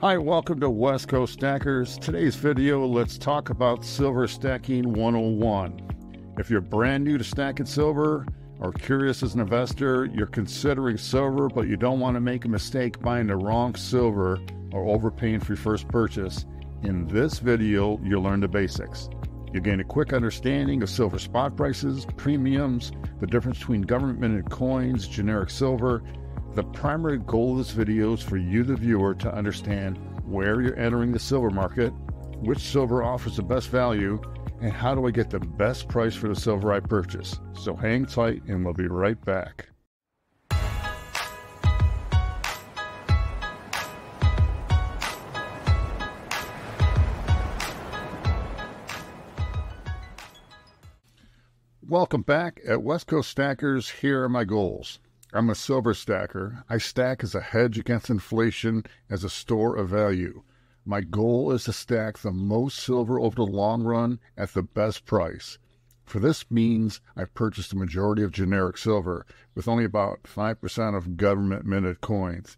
Hi, welcome to West Coast Stackers. Today's video, let's talk about Silver Stacking 101. If you're brand new to stacking silver or curious as an investor, you're considering silver, but you don't want to make a mistake buying the wrong silver or overpaying for your first purchase, in this video, you'll learn the basics. You'll gain a quick understanding of silver spot prices, premiums, the difference between government minted coins, generic silver, the primary goal of this video is for you, the viewer, to understand where you're entering the silver market, which silver offers the best value, and how do I get the best price for the silver I purchase. So hang tight and we'll be right back. Welcome back at West Coast Stackers. Here are my goals. I'm a silver stacker. I stack as a hedge against inflation as a store of value. My goal is to stack the most silver over the long run at the best price. For this means I've purchased the majority of generic silver, with only about 5% of government minted coins.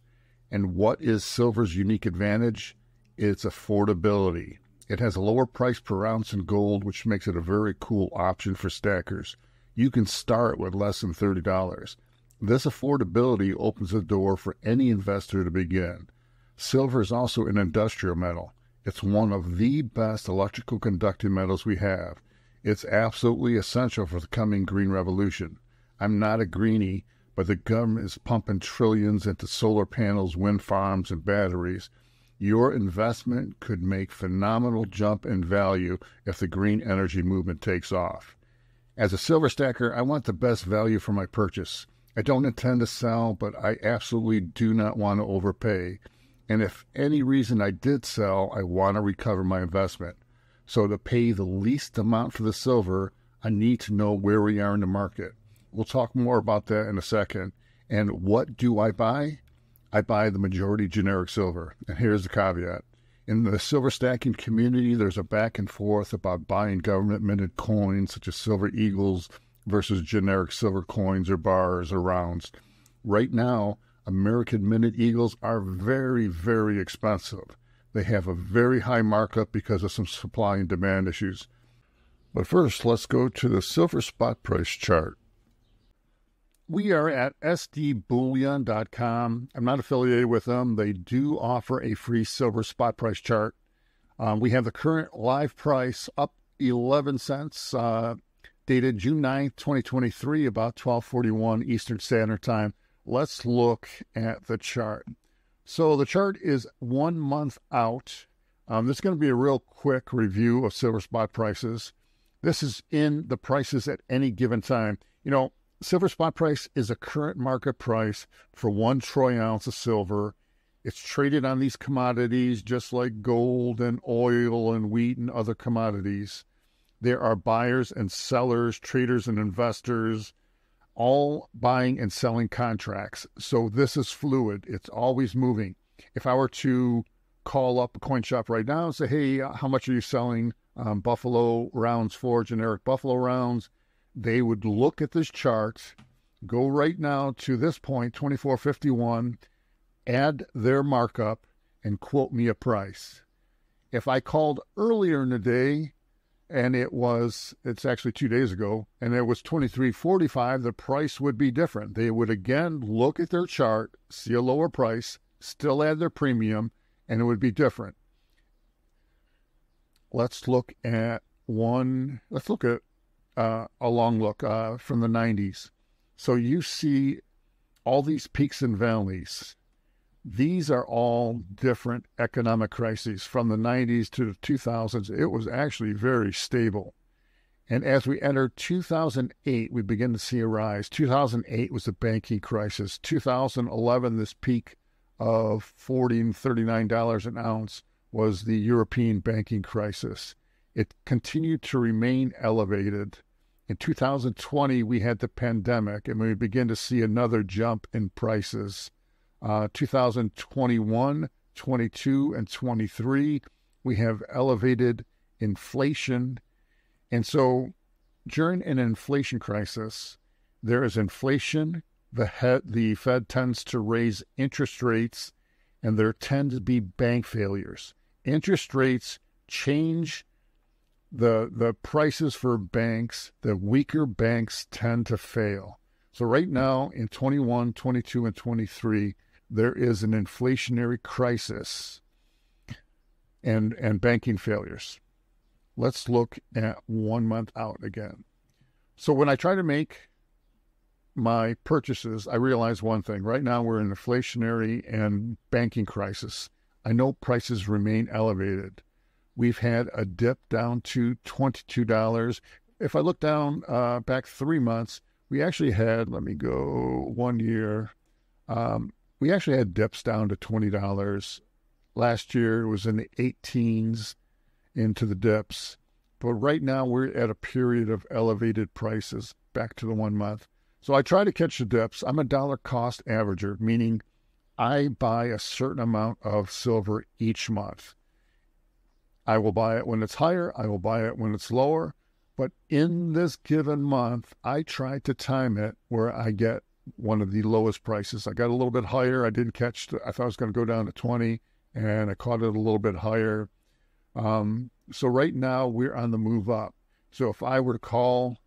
And what is silver's unique advantage? Its affordability. It has a lower price per ounce than gold, which makes it a very cool option for stackers. You can start with less than $30. This affordability opens the door for any investor to begin. Silver is also an industrial metal. It's one of the best electrical conducting metals we have. It's absolutely essential for the coming green revolution. I'm not a greenie, but the government is pumping trillions into solar panels, wind farms, and batteries. Your investment could make phenomenal jump in value if the green energy movement takes off. As a silver stacker, I want the best value for my purchase. I don't intend to sell, but I absolutely do not want to overpay. And if any reason I did sell, I want to recover my investment. So to pay the least amount for the silver, I need to know where we are in the market. We'll talk more about that in a second. And what do I buy? I buy the majority generic silver. And here's the caveat. In the silver stacking community, there's a back and forth about buying government minted coins such as silver eagles, versus generic silver coins or bars or rounds. Right now, American Minted Eagles are very, very expensive. They have a very high markup because of some supply and demand issues. But first, let's go to the silver spot price chart. We are at sdbullion.com. I'm not affiliated with them. They do offer a free silver spot price chart. Um, we have the current live price up 11 cents. Uh, dated June 9th, 2023, about 1241 Eastern Standard Time. Let's look at the chart. So the chart is one month out. Um, this is going to be a real quick review of silver spot prices. This is in the prices at any given time. You know, silver spot price is a current market price for one troy ounce of silver. It's traded on these commodities just like gold and oil and wheat and other commodities. There are buyers and sellers, traders and investors, all buying and selling contracts. So this is fluid. It's always moving. If I were to call up a coin shop right now and say, hey, how much are you selling um, Buffalo rounds for, generic Buffalo rounds? They would look at this chart, go right now to this point, 2451, add their markup, and quote me a price. If I called earlier in the day and it was it's actually two days ago and it was 2345 the price would be different. They would again look at their chart see a lower price still add their premium and it would be different. Let's look at one let's look at uh, a long look uh, from the 90s so you see all these peaks and valleys these are all different economic crises from the 90s to the 2000s. It was actually very stable. And as we enter 2008, we begin to see a rise. 2008 was the banking crisis. 2011, this peak of 40 and $39 an ounce was the European banking crisis. It continued to remain elevated. In 2020, we had the pandemic, and we begin to see another jump in prices. Uh, 2021, 22, and 23, we have elevated inflation. And so during an inflation crisis, there is inflation. The, head, the Fed tends to raise interest rates, and there tend to be bank failures. Interest rates change the the prices for banks. The weaker banks tend to fail. So right now in 21, 22 and 23 there is an inflationary crisis and and banking failures. Let's look at 1 month out again. So when I try to make my purchases, I realize one thing. Right now, we're in an inflationary and banking crisis. I know prices remain elevated. We've had a dip down to $22. If I look down uh, back three months, we actually had, let me go one year, um, we actually had dips down to $20. Last year, it was in the 18s into the dips. But right now, we're at a period of elevated prices back to the one month. So I try to catch the dips. I'm a dollar cost averager, meaning I buy a certain amount of silver each month. I will buy it when it's higher, I will buy it when it's lower. But in this given month, I try to time it where I get one of the lowest prices. I got a little bit higher. I didn't catch, the, I thought it was going to go down to 20, and I caught it a little bit higher. Um, so right now, we're on the move up. So if I were to call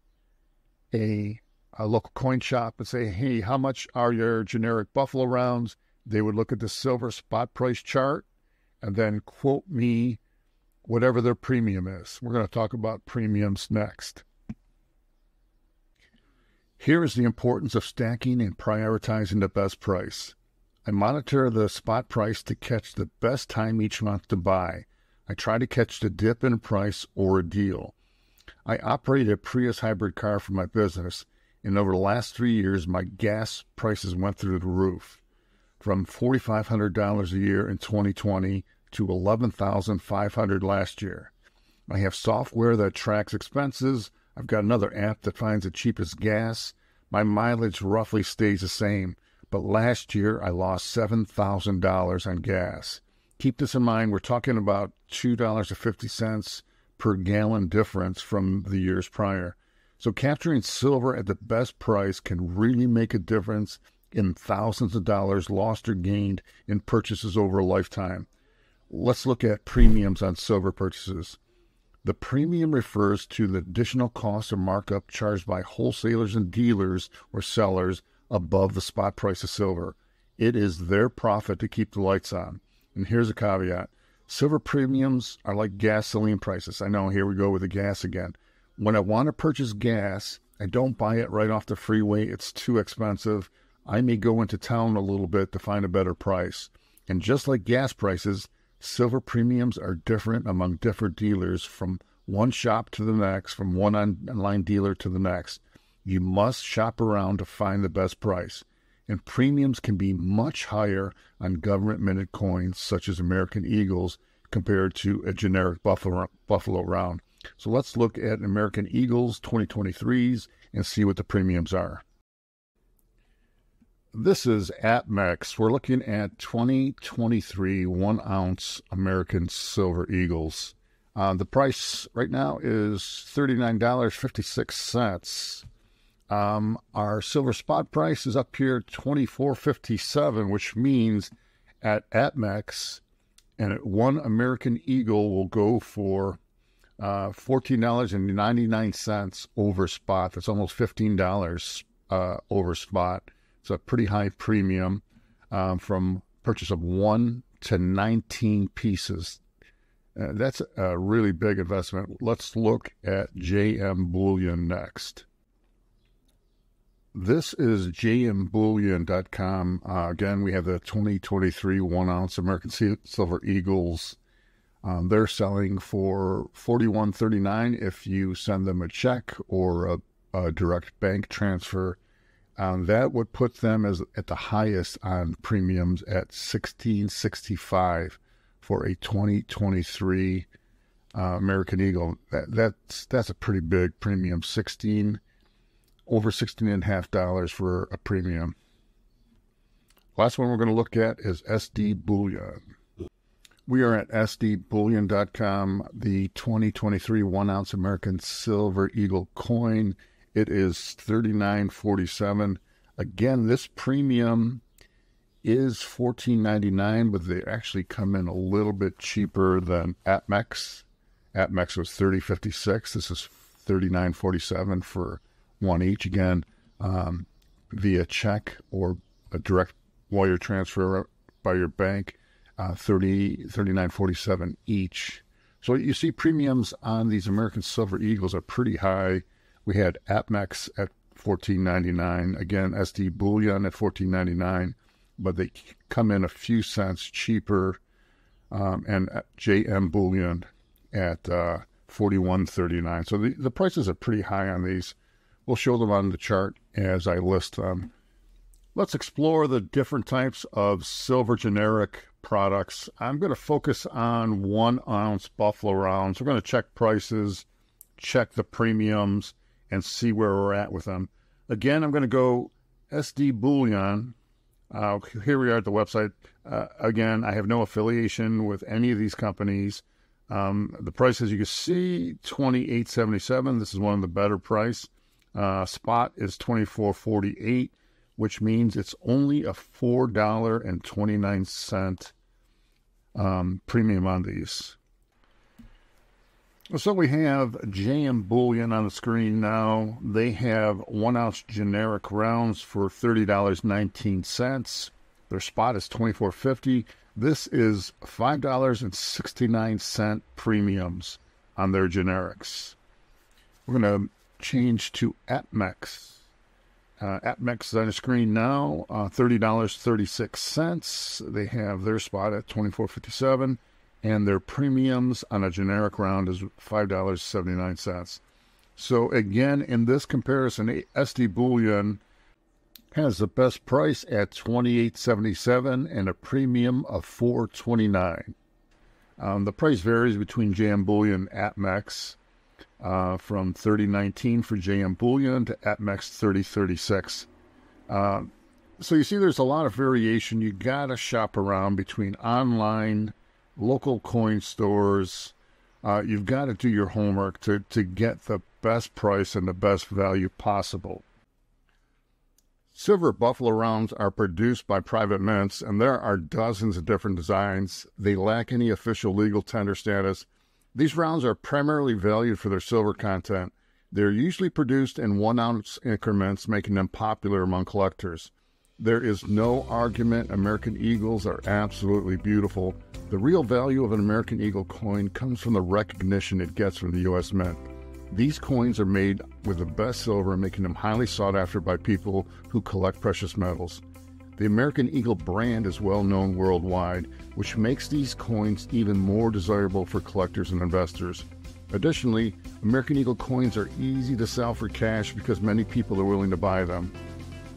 a a local coin shop and say, hey, how much are your generic Buffalo rounds? They would look at the silver spot price chart and then quote me whatever their premium is. We're going to talk about premiums next. Here is the importance of stacking and prioritizing the best price. I monitor the spot price to catch the best time each month to buy. I try to catch the dip in price or a deal. I operate a Prius hybrid car for my business and over the last three years, my gas prices went through the roof from $4,500 a year in 2020 to 11,500 last year. I have software that tracks expenses. I've got another app that finds the cheapest gas. My mileage roughly stays the same, but last year I lost $7,000 on gas. Keep this in mind, we're talking about $2.50 per gallon difference from the years prior. So capturing silver at the best price can really make a difference in thousands of dollars lost or gained in purchases over a lifetime. Let's look at premiums on silver purchases. The premium refers to the additional cost or markup charged by wholesalers and dealers or sellers above the spot price of silver. It is their profit to keep the lights on. And here's a caveat silver premiums are like gasoline prices. I know, here we go with the gas again when I want to purchase gas, I don't buy it right off the freeway. It's too expensive. I may go into town a little bit to find a better price. And just like gas prices, silver premiums are different among different dealers from one shop to the next, from one online dealer to the next. You must shop around to find the best price. And premiums can be much higher on government minted coins such as American Eagles compared to a generic Buffalo, Buffalo round. So let's look at American Eagles 2023s and see what the premiums are. This is APMEX. We're looking at 2023 one ounce American Silver Eagles. Uh, the price right now is $39.56. Um, our silver spot price is up here 24.57, which means at APMEX and at one American Eagle will go for uh, $14.99 over spot. That's almost $15 uh, over spot. It's a pretty high premium um, from purchase of one to 19 pieces. Uh, that's a really big investment. Let's look at JM Bullion next. This is jmbullion.com. Uh, again, we have the 2023 one ounce American Silver Eagles um, they're selling for forty-one thirty-nine if you send them a check or a, a direct bank transfer. Um, that would put them as at the highest on premiums at sixteen sixty-five for a twenty twenty-three uh, American Eagle. That, that's that's a pretty big premium. Sixteen over sixteen and a half dollars for a premium. Last one we're going to look at is SD Bullion. We are at sdbullion.com, the 2023 one ounce American Silver Eagle coin. It is 39.47. Again, this premium is $14.99, but they actually come in a little bit cheaper than APMEX. APMEX was $30.56. This is $39.47 for one each. Again, um, via check or a direct wire transfer by your bank, uh, 30 $39.47 each. So you see premiums on these American Silver Eagles are pretty high. We had APMEX at $14.99. Again, SD Bullion at $14.99, but they come in a few cents cheaper. Um, and JM Bullion at uh, 41.39. So the, the prices are pretty high on these. We'll show them on the chart as I list them. Let's explore the different types of silver generic products. I'm going to focus on one ounce buffalo rounds. We're going to check prices, check the premiums, and see where we're at with them. Again, I'm going to go SD Bullion. Uh, here we are at the website. Uh, again, I have no affiliation with any of these companies. Um, the as you can see, twenty eight seventy seven. This is one of the better price. Uh, spot is twenty four forty eight, which means it's only a four dollar and twenty nine cent um, premium on these. So we have JM Bullion on the screen now. They have one ounce generic rounds for thirty dollars nineteen cents. Their spot is twenty four fifty. This is five dollars and sixty nine cent premiums on their generics. We're going to change to APMEX. Uh, APMEX is on the screen now. Uh, thirty dollars thirty six cents. They have their spot at twenty four fifty seven and their premiums on a generic round is $5.79. So again, in this comparison, SD Bullion has the best price at $28.77 and a premium of $4.29. Um, the price varies between JM Bullion and APMEX uh, from 3019 for JM Bullion to APMEX 3036. Uh, so you see there's a lot of variation. You got to shop around between online local coin stores. Uh, you've got to do your homework to, to get the best price and the best value possible. Silver buffalo rounds are produced by private mints, and there are dozens of different designs. They lack any official legal tender status. These rounds are primarily valued for their silver content. They're usually produced in one ounce increments, making them popular among collectors. There is no argument American Eagles are absolutely beautiful. The real value of an American Eagle coin comes from the recognition it gets from the U.S. Mint. These coins are made with the best silver, making them highly sought after by people who collect precious metals. The American Eagle brand is well known worldwide, which makes these coins even more desirable for collectors and investors. Additionally, American Eagle coins are easy to sell for cash because many people are willing to buy them.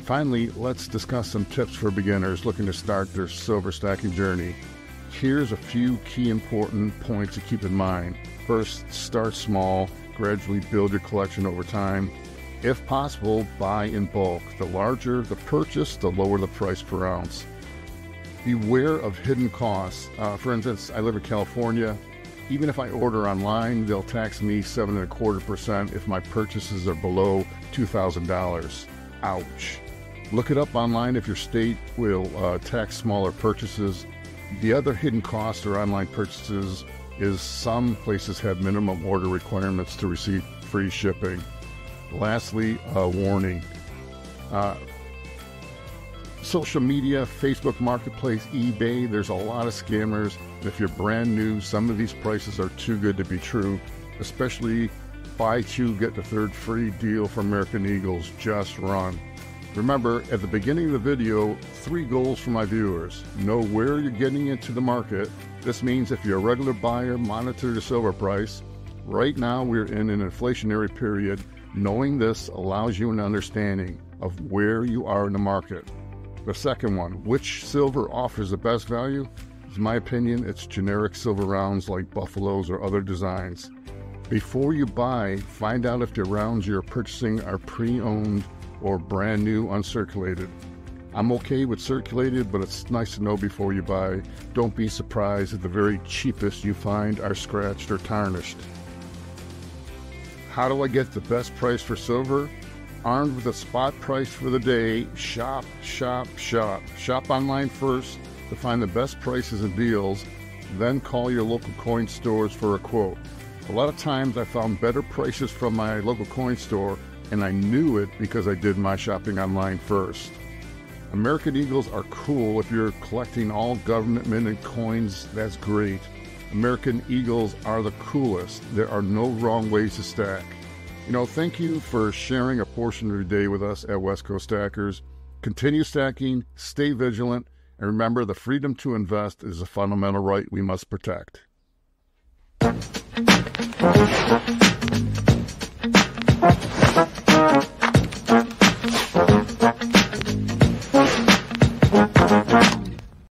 Finally, let's discuss some tips for beginners looking to start their silver stacking journey. Here's a few key important points to keep in mind. First, start small, gradually build your collection over time. If possible, buy in bulk. The larger the purchase, the lower the price per ounce. Beware of hidden costs. Uh, for instance, I live in California. Even if I order online, they'll tax me seven and a quarter percent if my purchases are below two thousand dollars. Ouch. Look it up online if your state will uh, tax smaller purchases. The other hidden cost or online purchases is some places have minimum order requirements to receive free shipping. Lastly, a warning. Uh, social media, Facebook Marketplace, eBay, there's a lot of scammers. If you're brand new, some of these prices are too good to be true, especially buy two, get the third free deal for American Eagles. Just run. Remember, at the beginning of the video, three goals for my viewers. Know where you're getting into the market. This means if you're a regular buyer, monitor the silver price. Right now, we're in an inflationary period. Knowing this allows you an understanding of where you are in the market. The second one, which silver offers the best value? In my opinion, it's generic silver rounds like Buffaloes or other designs. Before you buy, find out if the rounds you're purchasing are pre owned or brand new uncirculated. I'm okay with circulated, but it's nice to know before you buy. Don't be surprised if the very cheapest you find are scratched or tarnished. How do I get the best price for silver? Armed with a spot price for the day, shop, shop, shop. Shop online first to find the best prices and deals, then call your local coin stores for a quote. A lot of times I found better prices from my local coin store, and I knew it because I did my shopping online first. American Eagles are cool if you're collecting all government minted coins, that's great. American Eagles are the coolest. There are no wrong ways to stack. You know, thank you for sharing a portion of your day with us at West Coast Stackers. Continue stacking, stay vigilant, and remember the freedom to invest is a fundamental right we must protect.